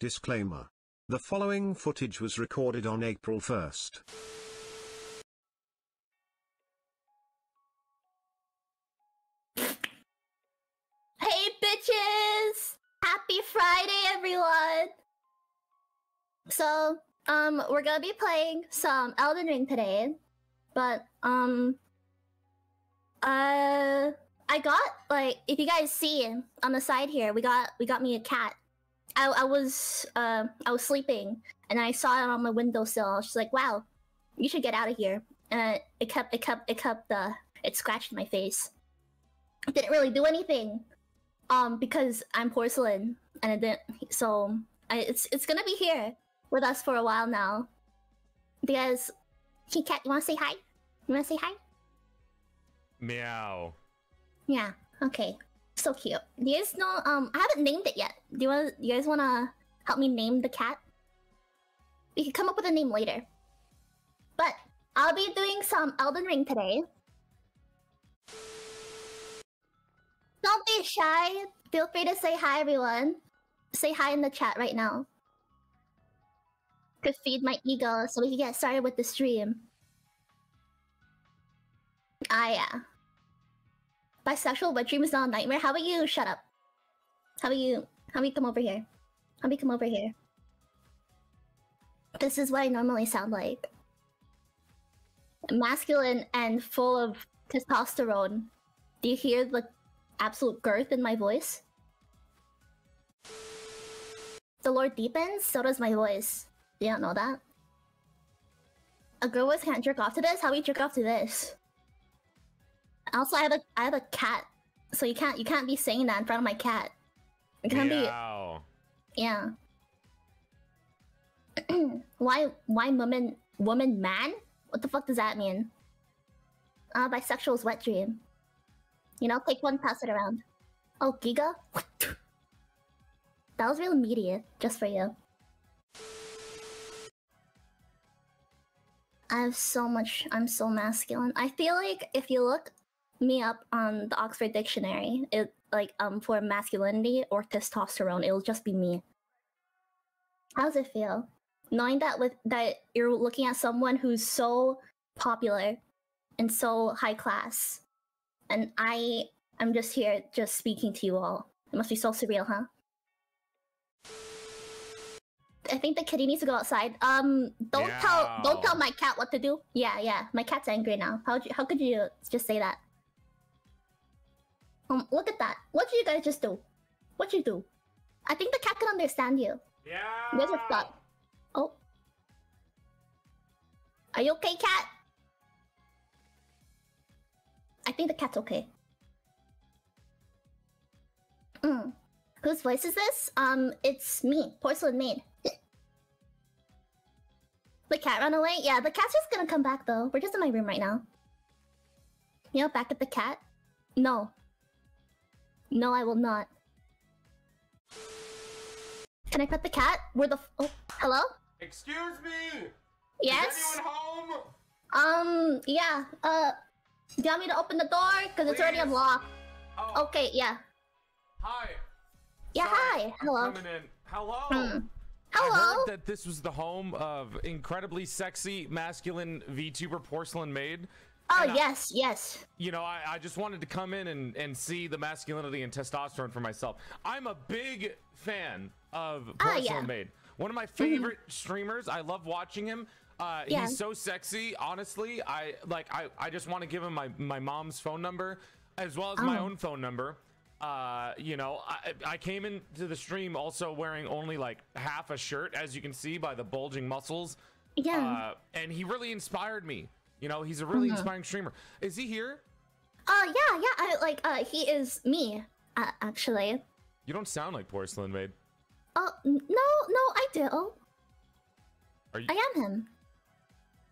Disclaimer. The following footage was recorded on April 1st. Hey bitches! Happy Friday everyone! So, um, we're gonna be playing some Elden Ring today. But, um, uh, I got, like, if you guys see on the side here, we got, we got me a cat. I, I was, uh, I was sleeping and I saw it on my windowsill. Was like, wow, you should get out of here. And it kept, it kept, it kept, uh, it scratched my face. It didn't really do anything um because i'm porcelain and it didn't so I, it's it's gonna be here with us for a while now because hey cat you want to say hi you want to say hi Meow. yeah okay so cute do you guys know um i haven't named it yet do you want you guys want to help me name the cat we can come up with a name later but i'll be doing some elden ring today Don't be shy. Feel free to say hi, everyone. Say hi in the chat right now. To feed my ego so we can get started with the stream. Ah, yeah. Bisexual wet dream is not a nightmare. How about you shut up? How about you? How about you come over here? How about you come over here? This is what I normally sound like. Masculine and full of testosterone. Do you hear the absolute girth in my voice. The Lord deepens, so does my voice. You don't know that? A girl voice can't jerk off to this? How we jerk off to this? Also, I have a I have a cat, so you can't you can't be saying that in front of my cat. It can't Meow. be yeah. why why woman woman man? What the fuck does that mean? Uh, bisexual is wet dream. You know, take one, pass it around. Oh, Giga? that was real meaty, just for you. I have so much. I'm so masculine. I feel like if you look me up on the Oxford Dictionary, it like um for masculinity or testosterone, it'll just be me. How does it feel? Knowing that with that you're looking at someone who's so popular and so high class and I I'm just here, just speaking to you all. It must be so surreal, huh? I think the kitty needs to go outside. Um, don't tell, don't tell my cat what to do. Yeah, yeah, my cat's angry now. How how could you just say that? Um, look at that. What did you guys just do? What you do? I think the cat can understand you. Yeah. You guys are. Oh. Are you okay, cat? I think the cat's okay. Mm. Whose voice is this? Um, it's me, Porcelain Maid. the cat ran away? Yeah, the cat's just gonna come back though. We're just in my room right now. You know, back at the cat? No. No, I will not. Can I pet the cat? Where the f- oh, hello? Excuse me. Yes? Is anyone home? Um, yeah, uh, do you want me to open the door? Because it's already unlocked. Oh, Okay, yeah. hi. Yeah, Sorry, hi. I'm Hello. Coming in. Hello. I Hello. heard that this was the home of incredibly sexy, masculine VTuber Porcelain Maid. Oh, and I- yes, yes. You know, I, I just wanted to come in and, and see the masculinity and testosterone for myself. I'm a big fan of Porcelain yeah. Mm-hmm. Maid. One of my favorite streamers. I love watching him. Uh, Yeah. He's so sexy. Honestly, I like. I, I just want to give him my, my mom's phone number as well as my Oh. own phone number. Uh, you know, I, I came into the stream also wearing only like half a shirt, as you can see by the bulging muscles. Yeah. Uh, and he really inspired me. You know, he's a really Mhm. inspiring streamer. Is he here? Uh, yeah, yeah, I, like, uh, he is me, uh, actually. You don't sound like Porcelain Maid. Oh, no, no, I do. Are you I am him.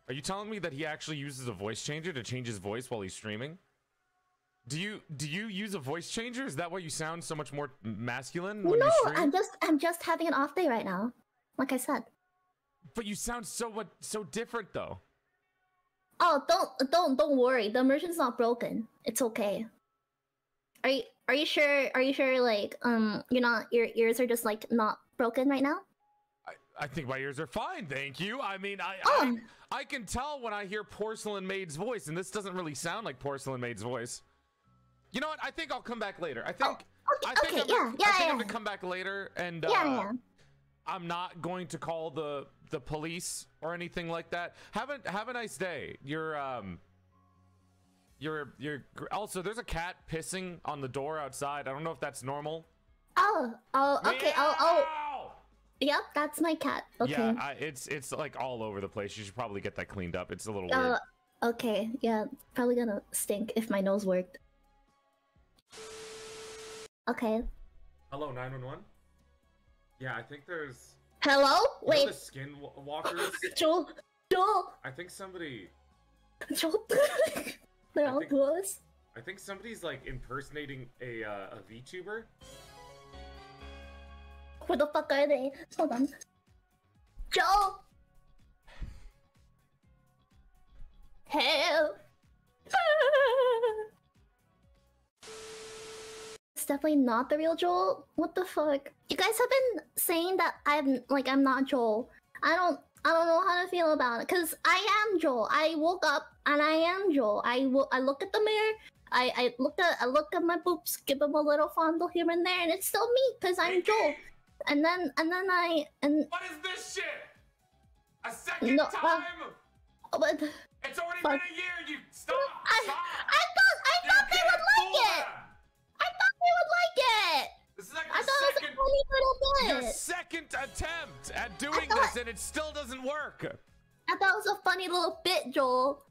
are you telling me that he actually uses a voice changer to change his voice while he's streaming? Do you do you use a voice changer? Is that why you sound so much more masculine when No, you stream? I'm just, I'm just having an off day right now. Like I said. But you sound so what so different though. Oh, don't, don't, don't worry. The immersion's not broken. It's okay. Are you, are you sure? Are you sure? Like, um, you're not, your ears are just like not broken right now. I I think my ears are fine, thank you. I mean, I, Oh. I I can tell when I hear Porcelain Maid's voice, and this doesn't really sound like Porcelain Maid's voice. You know what? I think I'll come back later. I think. I think okay, I'm yeah, yeah, I think yeah. I'm gonna come back later, and uh, Yeah, yeah. I'm not going to call the the police or anything like that. Have a have a nice day. You're um. You're you're also there's a cat pissing on the door outside. I don't know if that's normal. Oh, oh, okay. Oh, oh, yep. That's my cat. Okay. Yeah, I, it's it's like all over the place. You should probably get that cleaned up. It's a little weird. Uh, okay. Yeah. Probably gonna stink if my nose worked. Okay. Hello, nine one one. Yeah, I think there's Hello. You know Wait. the skin walkers. Joel. Joel. I think somebody. Joel. They're I all think- close. I think somebody's like impersonating a uh, a VTuber. Where the fuck are they? Hold on. Joel. Help. Definitely not the real Joel. What the fuck? You guys have been saying that I'm like I'm not Joel. I don't I don't know how to feel about it because I am Joel. I woke up and I am Joel. I I look at the mirror. I I look at I look at my boobs, give them a little fondle here and there, and it's still me because I'm Joel. And then and then I and What is this shit? A second No, uh, time? but it's already fuck. been a year. You stop. I stop. I thought I thought they second attempt at doing thought- this, and it still doesn't work. I thought it was a funny little bit, Joel.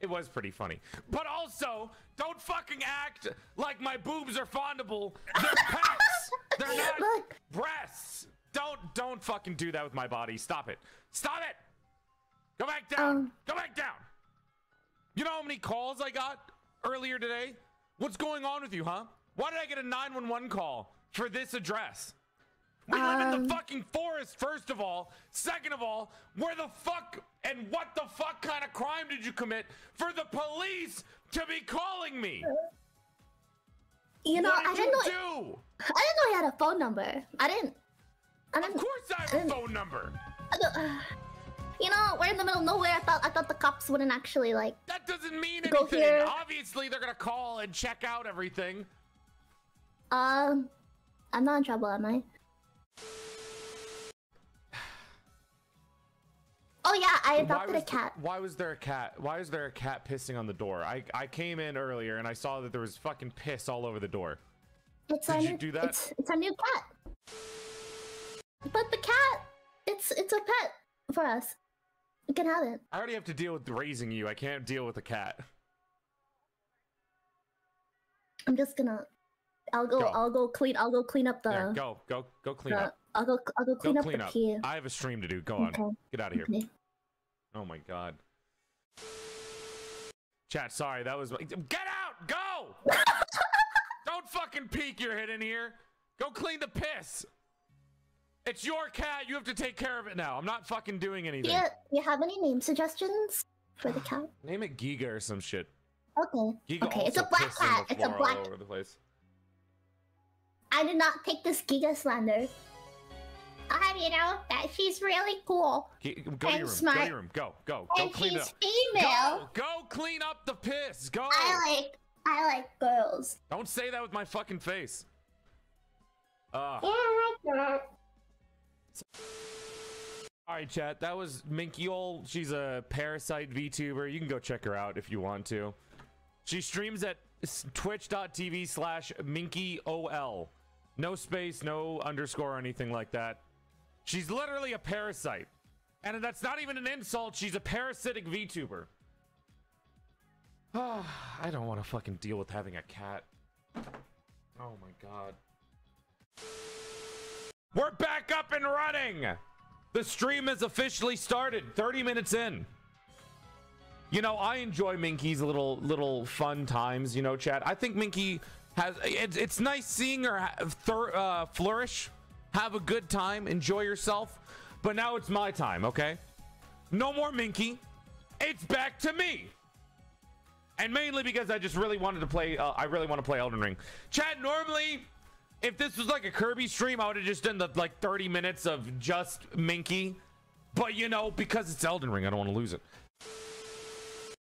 It was pretty funny. But also, don't fucking act like my boobs are fondable. They're pecs. They're not Look, breasts. Don't don't fucking do that with my body. Stop it. Stop it. Go back down. Um. Go back down. You know how many calls I got earlier today? What's going on with you, huh? Why did I get a 911 call for this address? We live in Um. the fucking forest, first of all. Second of all, where the fuck and what the fuck kind of crime did you commit for the police to be calling me? you know, I didn't know. do? I didn't know he had a phone number. I didn't. I Of didn't. course I have a phone number. I don't- you know, we're in the middle of nowhere. I thought I thought the cops wouldn't actually like. That doesn't mean Go anything. here. Obviously, they're gonna call and check out everything. Um, I'm not in trouble, am I? Oh yeah, I adopted a was cat. why was there a cat? Why is there a cat pissing on the door? I I came in earlier and I saw that there was fucking piss all over the door. It's Did you new, do that? It's, it's our new cat. But the cat, it's it's a pet for us. We can have it. I already have to deal with raising you. I can't deal with a cat. I'm just gonna. I'll go. Go. I'll go clean. I'll go clean up the. There, go, go, go clean the- up. I'll go. I'll go Go clean up clean the up. I have a stream to do. Go on. Okay. Get out of here. Okay. Oh my god. Chat, sorry, that was. Get out! Go! Don't fucking peek your head in here. Go clean the piss. It's your cat. You have to take care of it now. I'm not fucking doing Do anything. you, you have any name suggestions for the cat? Name it Giga or some shit. Okay. Giga okay. It's a black cat. It's a black. all over the place. I did not pick this Giga slander. I, you know, that she's really cool. Go to your room. And Go to your room. Go. Go. Go and clean she's up. female. Go. Go clean up the piss. Go. I like I like girls. Don't say that with my fucking face. Uh, Yeah, I like that. all right, chat. That was Minkyol. She's a parasite VTuber. You can go check her out if you want to. She streams at twitch.tv slash minkyol. No space, no underscore or anything like that. She's literally a parasite. And that's not even an insult. She's a parasitic VTuber. I don't want to fucking deal with having a cat. Oh my god. We're back up and running. The stream has officially started. 30 minutes in. You know, I enjoy Minky's little little fun times. You know, Chad. I think Minky has. It's, it's nice seeing her uh, flourish, have a good time, enjoy yourself. But now it's my time. Okay. No more Minky. It's back to me. And mainly because I just really wanted to play. Uh, I really want to play Elden Ring. Chad. Normally, if this was like a Kirby stream, I would have just done the like 30 minutes of just Minky. But you know, because it's Elden Ring, I don't want to lose it.